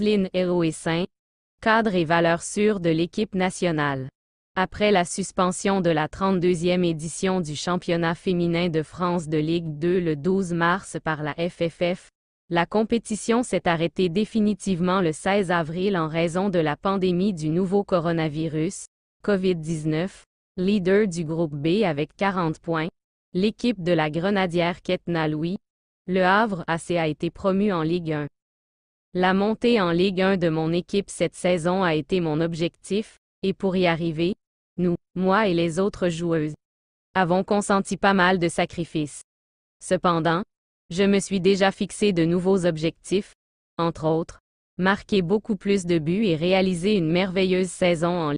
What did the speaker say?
Lynn Héroé-Saint, cadre et valeur sûre de l'équipe nationale. Après la suspension de la 32e édition du championnat féminin de France de Ligue 2 le 12 mars par la FFF, la compétition s'est arrêtée définitivement le 16 avril en raison de la pandémie du nouveau coronavirus, COVID-19, leader du groupe B avec 40 points, l'équipe de la grenadière Ketna Louis, le Havre AC a été promu en Ligue 1. La montée en Ligue 1 de mon équipe cette saison a été mon objectif, et pour y arriver, nous, moi et les autres joueuses, avons consenti pas mal de sacrifices. Cependant, je me suis déjà fixé de nouveaux objectifs, entre autres, marquer beaucoup plus de buts et réaliser une merveilleuse saison en